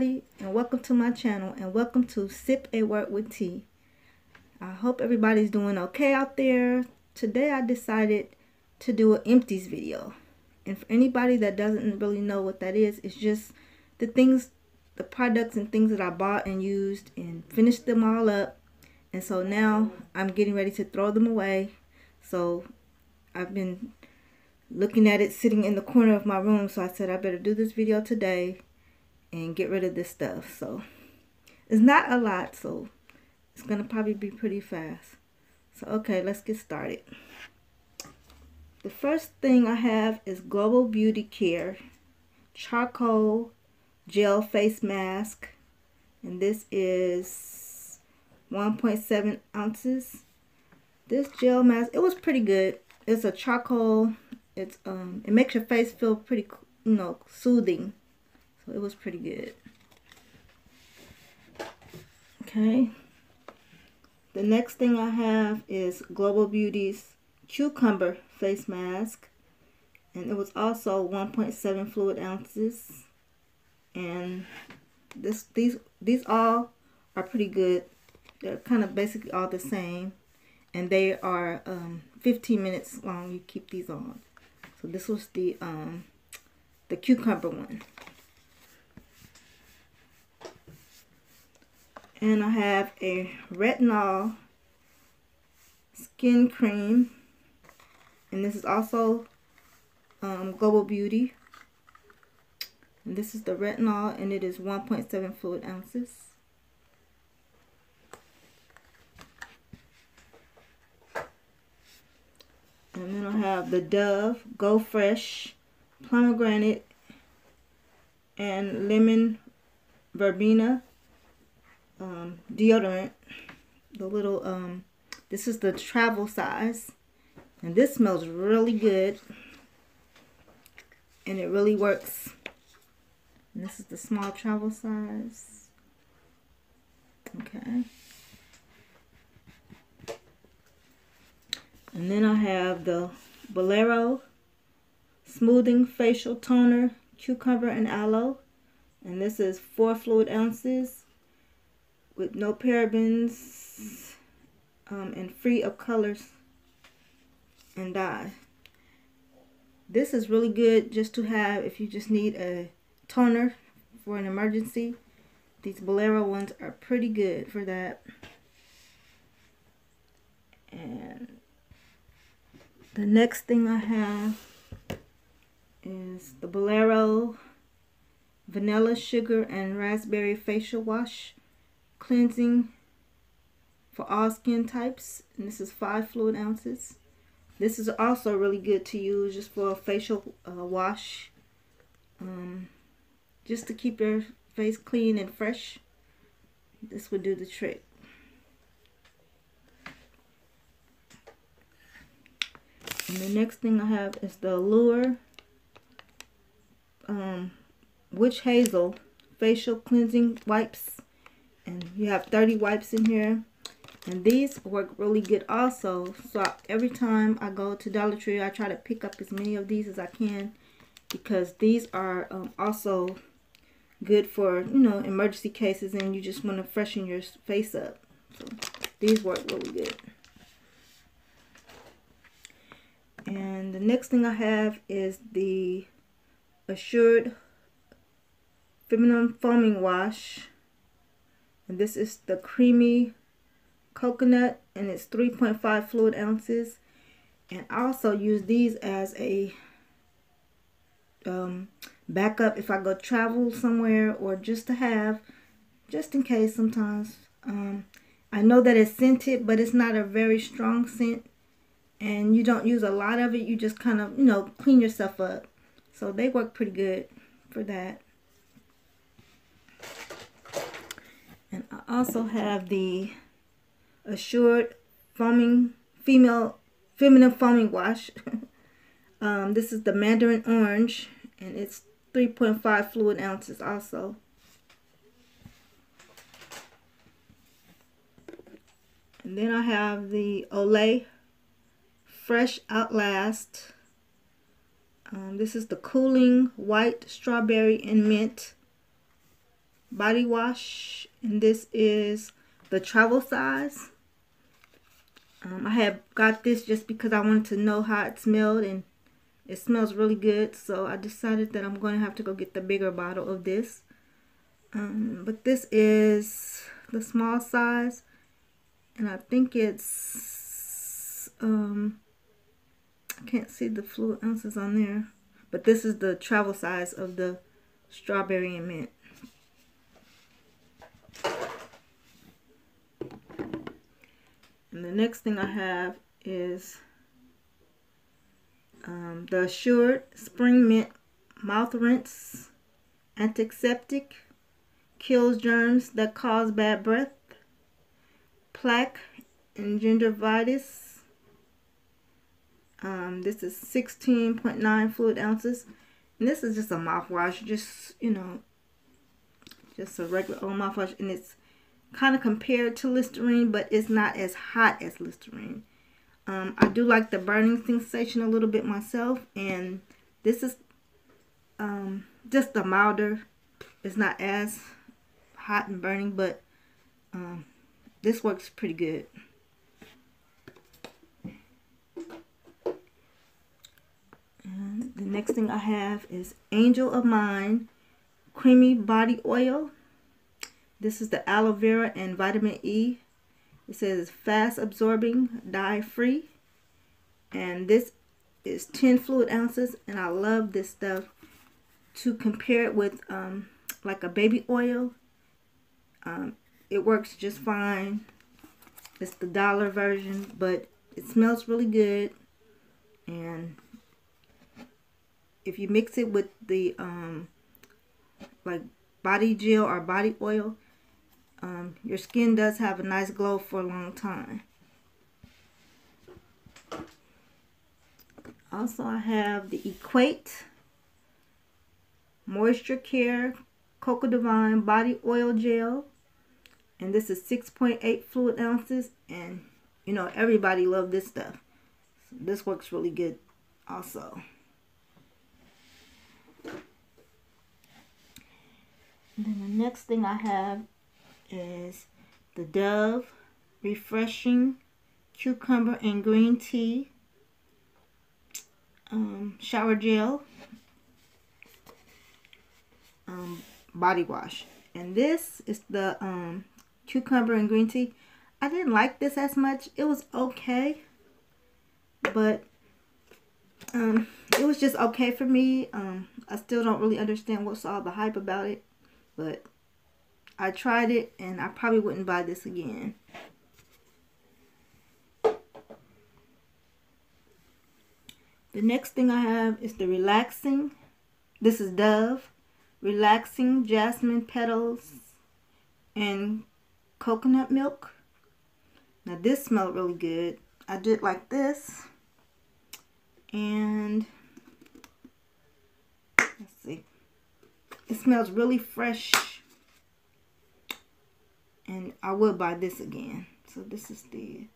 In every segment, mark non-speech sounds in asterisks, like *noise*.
everybody and welcome to my channel and welcome to Sip a Word with Tea. I hope everybody's doing okay out there. Today I decided to do an empties video. And for anybody that doesn't really know what that is, it's just the things, the products and things that I bought and used and finished them all up. And so now I'm getting ready to throw them away. So I've been looking at it sitting in the corner of my room. So I said I better do this video today and get rid of this stuff. So it's not a lot. So it's going to probably be pretty fast. So okay, let's get started. The first thing I have is Global Beauty Care Charcoal Gel Face Mask. And this is 1.7 ounces. This gel mask, it was pretty good. It's a charcoal it's um it makes your face feel pretty you know soothing so it was pretty good. Okay. The next thing I have is Global Beauty's cucumber face mask. And it was also 1.7 fluid ounces. And this these these all are pretty good. They're kind of basically all the same. And they are um, 15 minutes long. You keep these on. So this was the um, the cucumber one. And I have a retinol skin cream. And this is also um, Global Beauty. And this is the retinol and it is 1.7 fluid ounces. And then I have the Dove Go Fresh Pomegranate and Lemon Verbena deodorant. The little, um, this is the travel size. And this smells really good. And it really works. And this is the small travel size. Okay. And then I have the Bolero Smoothing Facial Toner, Cucumber and Aloe. And this is 4 fluid ounces with no parabens um, and free of colors and dye. This is really good just to have if you just need a toner for an emergency. These Bolero ones are pretty good for that. And the next thing I have is the Bolero Vanilla Sugar and Raspberry Facial Wash Cleansing for all skin types. And this is 5 fluid ounces. This is also really good to use just for a facial uh, wash. Um, just to keep your face clean and fresh. This would do the trick. And the next thing I have is the Allure um, Witch Hazel Facial Cleansing Wipes. You have 30 wipes in here. And these work really good also. So every time I go to Dollar Tree, I try to pick up as many of these as I can. Because these are um, also good for, you know, emergency cases. And you just want to freshen your face up. So these work really good. And the next thing I have is the Assured Feminine Foaming Wash. And this is the Creamy Coconut and it's 3.5 fluid ounces. And I also use these as a um, backup if I go travel somewhere or just to have, just in case sometimes. Um, I know that it's scented, but it's not a very strong scent and you don't use a lot of it. You just kind of, you know, clean yourself up. So they work pretty good for that. And I also have the Assured Foaming Female Feminine Foaming Wash. *laughs* um, this is the Mandarin Orange and it's 3.5 fluid ounces also. And then I have the Olay Fresh Outlast. Um, this is the Cooling White Strawberry and Mint body wash and this is the travel size. Um, I have got this just because I wanted to know how it smelled and it smells really good. So I decided that I'm going to have to go get the bigger bottle of this. Um, but this is the small size and I think it's um, I can't see the fluid ounces on there. But this is the travel size of the strawberry and mint And the next thing I have is um, the Assured Spring Mint Mouth Rinse Antiseptic Kills germs that cause bad breath, plaque, and gingivitis. Um, this is 16.9 fluid ounces. And this is just a mouthwash, just, you know, just a regular old mouthwash. And it's kind of compared to Listerine, but it's not as hot as Listerine. Um, I do like the burning sensation a little bit myself, and this is um, just a milder. It's not as hot and burning, but um, this works pretty good. And the next thing I have is Angel of Mine Creamy Body Oil. This is the aloe vera and vitamin E. It says fast absorbing, dye free. And this is 10 fluid ounces. And I love this stuff to compare it with um, like a baby oil. Um, it works just fine. It's the dollar version, but it smells really good. And if you mix it with the um, like body gel or body oil, um, your skin does have a nice glow for a long time. Also, I have the Equate Moisture Care Cocoa Divine Body Oil Gel. And this is 6.8 fluid ounces. And, you know, everybody love this stuff. So this works really good also. And then the next thing I have is the Dove Refreshing Cucumber and Green Tea um, Shower Gel um, Body Wash. And this is the um, Cucumber and Green Tea. I didn't like this as much. It was okay. But um, it was just okay for me. Um, I still don't really understand what's all the hype about it. But I tried it and I probably wouldn't buy this again. The next thing I have is the relaxing. This is Dove. Relaxing jasmine petals and coconut milk. Now this smelled really good. I did like this. And let's see. It smells really fresh and I will buy this again. So this is the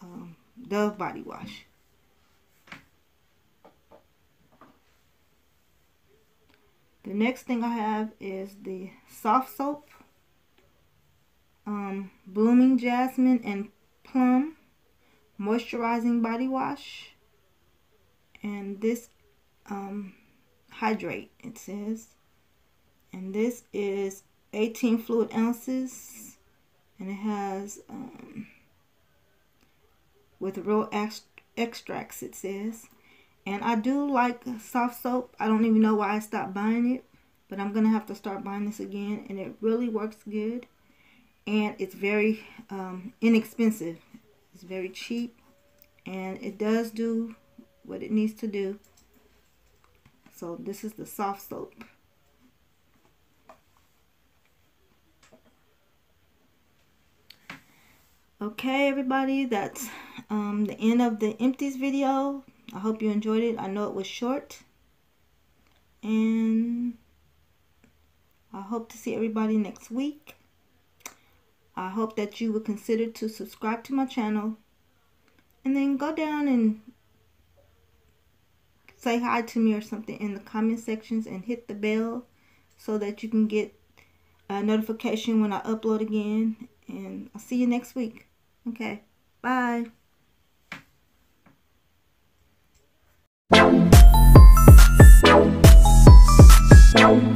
um, Dove body wash. The next thing I have is the soft soap, um, blooming jasmine and plum moisturizing body wash. And this um, hydrate, it says. And this is 18 fluid ounces and it has um, with real extracts it says. And I do like soft soap. I don't even know why I stopped buying it but I'm gonna have to start buying this again and it really works good. And it's very um, inexpensive. It's very cheap and it does do what it needs to do. So this is the soft soap okay everybody that's um, the end of the empties video. I hope you enjoyed it. I know it was short. And I hope to see everybody next week. I hope that you will consider to subscribe to my channel. And then go down and say hi to me or something in the comment sections and hit the bell so that you can get a notification when I upload again. And I'll see you next week. Okay, bye. Thank you.